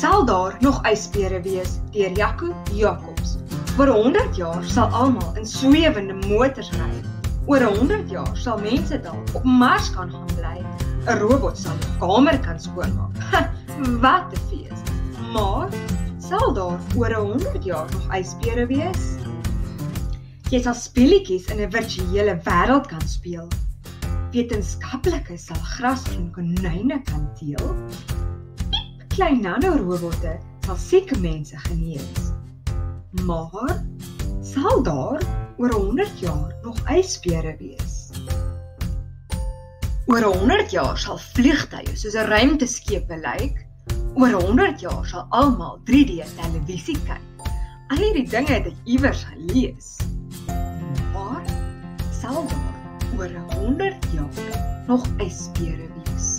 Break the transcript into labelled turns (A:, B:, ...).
A: Sal daar nog ysbere wees deur Jaco Jacobs. Oor 100 jaar sal almal in swewende motors ry. Oor 100 jaar sal mense dalk op Mars kan gaan bly. 'n Robot sal jou kamer kan skoonmaak. Wat 'n fees. Maar sal daar oor 100 jaar nog ysbere wees? Jy sal speletjies in 'n virtuele wêreld kan speel. Wetenskaplikes sal gras en konyne kan teel. Klein nanorobotte sal sieke mense genees. Maar sal daar oor 100 jaar nog ysbere wees? Oor 100 jaar sal vliegtye soos 'n ruimteskepe lyk. Oor 100 jaar sal almal 3D televisie kyk. Al hierdie dinge het ek iewers gelees. Maar sal daar oor 100 jaar nog ysbere wees?